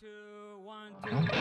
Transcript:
two, one, two.